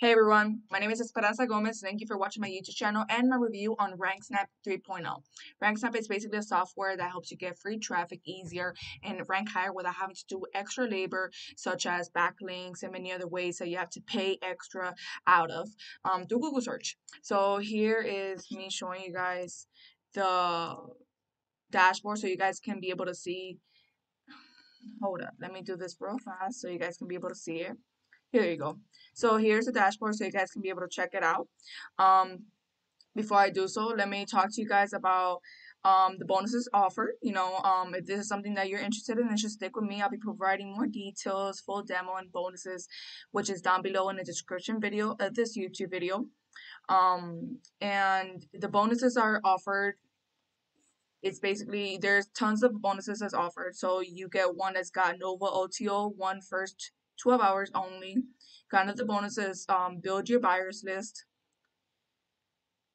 Hey everyone, my name is Esperanza Gomez. Thank you for watching my YouTube channel and my review on RankSnap 3.0. RankSnap is basically a software that helps you get free traffic easier and rank higher without having to do extra labor, such as backlinks and many other ways that you have to pay extra out of um, through Google search. So here is me showing you guys the dashboard so you guys can be able to see. Hold up, let me do this real fast so you guys can be able to see it. Here you go. So here's the dashboard so you guys can be able to check it out. Um, before I do so, let me talk to you guys about um, the bonuses offered. You know, um, if this is something that you're interested in, then just stick with me. I'll be providing more details, full demo, and bonuses, which is down below in the description video of this YouTube video. Um, and the bonuses are offered. It's basically there's tons of bonuses that's offered. So you get one that's got Nova OTO, one first 12 hours only. Kind of the bonuses um, build your buyers list,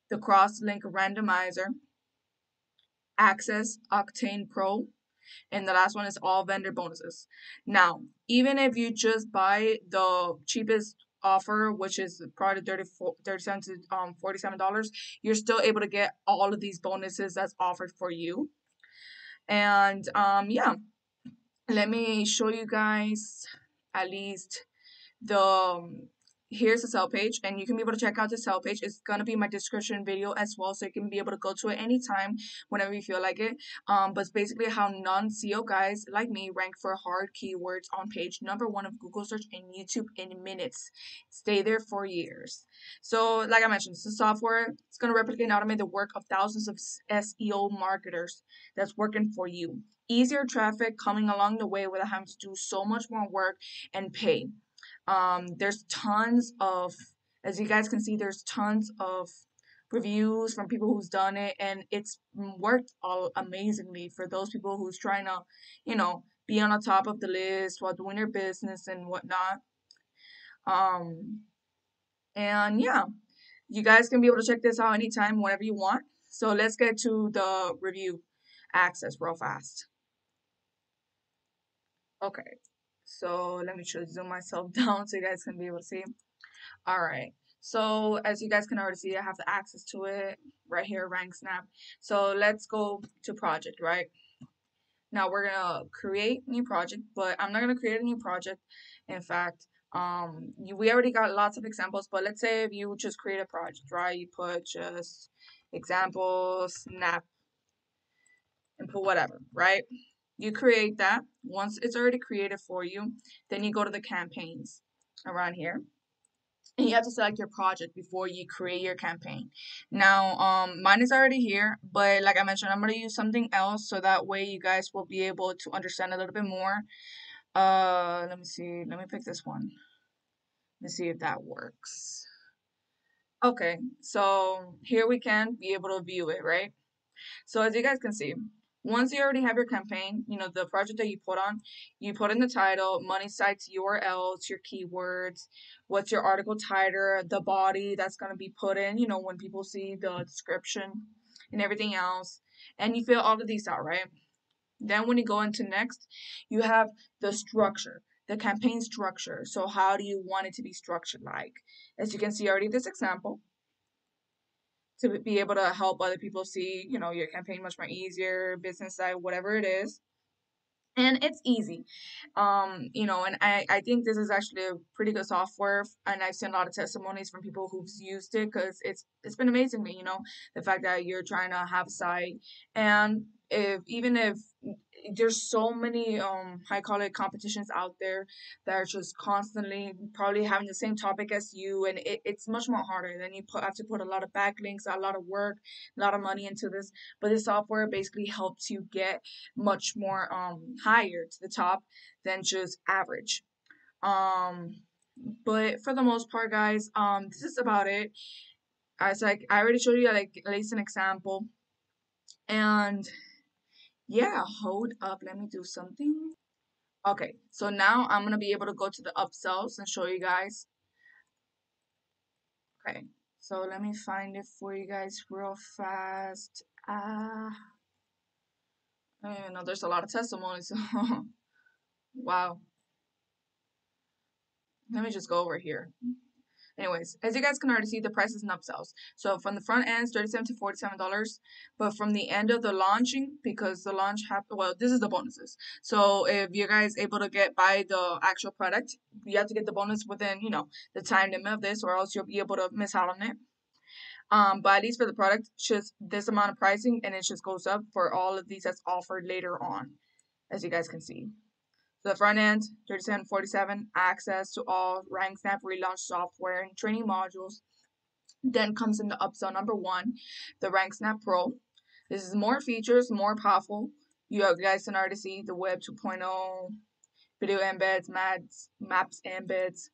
the cross link randomizer, access Octane Pro, and the last one is all vendor bonuses. Now, even if you just buy the cheapest offer, which is probably 34 37 to um, $47, you're still able to get all of these bonuses that's offered for you. And um, yeah, let me show you guys at least the um, here's the sell page and you can be able to check out the sell page. It's going to be my description video as well so you can be able to go to it anytime whenever you feel like it. Um but it's basically how non-seo guys like me rank for hard keywords on page number one of google search and youtube in minutes. Stay there for years. So like i mentioned a software. It's going to replicate and automate the work of thousands of seo marketers that's working for you. Easier traffic coming along the way without having to do so much more work and pay. Um, there's tons of, as you guys can see, there's tons of reviews from people who's done it, and it's worked all amazingly for those people who's trying to, you know, be on the top of the list while doing their business and whatnot. Um, and yeah, you guys can be able to check this out anytime, whenever you want. So let's get to the review access real fast. Okay, so let me just zoom myself down so you guys can be able to see. All right, so as you guys can already see, I have the access to it right here, RankSnap. So let's go to project, right? Now we're gonna create new project, but I'm not gonna create a new project. In fact, um, you, we already got lots of examples, but let's say if you just create a project, right? You put just example snap and put whatever, right? You create that. Once it's already created for you, then you go to the campaigns around here. And you have to select your project before you create your campaign. Now, um, mine is already here, but like I mentioned, I'm going to use something else so that way you guys will be able to understand a little bit more. Uh, let me see. Let me pick this one. Let me see if that works. Okay, so here we can be able to view it, right? So as you guys can see, once you already have your campaign, you know, the project that you put on, you put in the title, money sites, URLs, your keywords, what's your article title, the body that's going to be put in, you know, when people see the description and everything else. And you fill all of these out, right? Then when you go into next, you have the structure, the campaign structure. So how do you want it to be structured like? As you can see already this example, to be able to help other people see, you know, your campaign much more easier, business side, whatever it is. And it's easy, um, you know, and I, I think this is actually a pretty good software, and I've seen a lot of testimonies from people who've used it because it's it's been amazing you know, the fact that you're trying to have a site, and if even if there's so many um high quality competitions out there that are just constantly probably having the same topic as you and it, it's much more harder than you put, have to put a lot of backlinks a lot of work a lot of money into this. But this software basically helps you get much more um higher to the top than just average. Um but for the most part guys um this is about it. As like i already showed you like at least an example. And yeah, hold up. Let me do something. Okay, so now I'm going to be able to go to the upsells and show you guys. Okay, so let me find it for you guys real fast. Ah, I know there's a lot of testimonies. wow. Let me just go over here. Anyways, as you guys can already see, the prices and upsells. So from the front end, it's 37 to $47. But from the end of the launching, because the launch happened, well, this is the bonuses. So if you guys able to get buy the actual product, you have to get the bonus within, you know, the time limit of this, or else you'll be able to miss out on it. Um, but at least for the product, just this amount of pricing, and it just goes up for all of these that's offered later on, as you guys can see. The front end, 3747, access to all RankSnap relaunch software and training modules. Then comes in the upsell number one, the RankSnap Pro. This is more features, more powerful. You guys can already see the Web 2.0, video embeds, maps, maps embeds.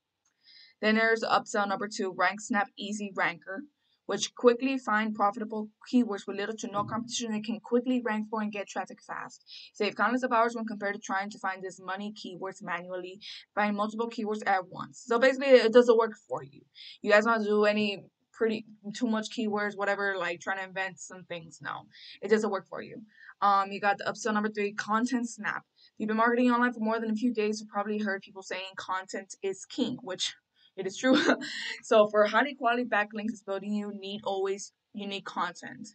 Then there's the upsell number two, RankSnap Easy Ranker which quickly find profitable keywords with little to no competition and can quickly rank for and get traffic fast. Save countless of hours when compared to trying to find this money keywords manually. Find multiple keywords at once. So basically, it doesn't work for you. You guys want to do any pretty too much keywords, whatever, like trying to invent some things. No, it doesn't work for you. Um, you got the upsell number three, content snap. You've been marketing online for more than a few days, you've probably heard people saying content is king, which it is true. so for highly quality backlinks building, you need always unique content.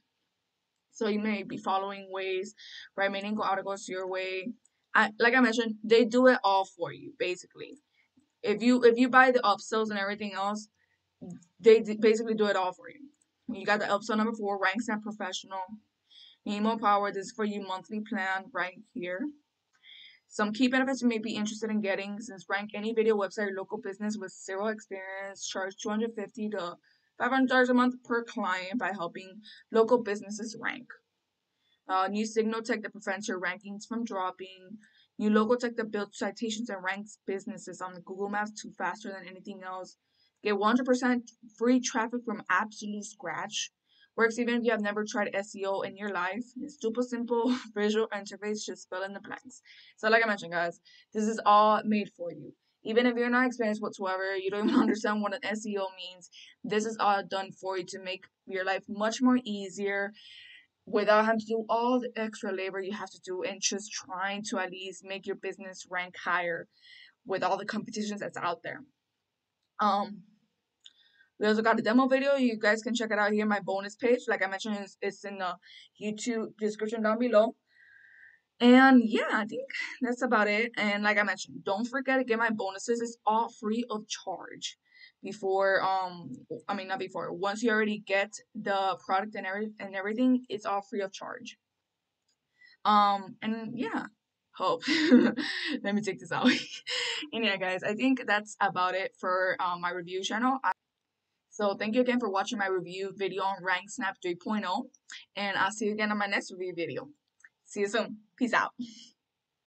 So you may be following ways, right? Meaning articles your way. I, like I mentioned, they do it all for you, basically. If you if you buy the upsells and everything else, they basically do it all for you. You got the upsell number four, RankSnap Professional. Need more power. This is for you monthly plan right here. Some key benefits you may be interested in getting since rank any video website or local business with zero experience, charge 250 to $500 a month per client by helping local businesses rank. Uh, new signal tech that prevents your rankings from dropping. New local tech that builds citations and ranks businesses on Google Maps to faster than anything else. Get 100% free traffic from absolute scratch. Works even if you have never tried SEO in your life. It's super simple visual interface, just fill in the blanks. So like I mentioned, guys, this is all made for you. Even if you're not experienced whatsoever, you don't even understand what an SEO means, this is all done for you to make your life much more easier without having to do all the extra labor you have to do and just trying to at least make your business rank higher with all the competitions that's out there. Um, we also got a demo video. You guys can check it out here. My bonus page, like I mentioned, it's, it's in the YouTube description down below. And yeah, I think that's about it. And like I mentioned, don't forget to get my bonuses. It's all free of charge. Before, um, I mean not before. Once you already get the product and every and everything, it's all free of charge. Um, and yeah, hope. Let me take this out. and yeah, guys, I think that's about it for um, my review channel. I so thank you again for watching my review video on RankSnap 3.0. And I'll see you again on my next review video. See you soon. Peace out.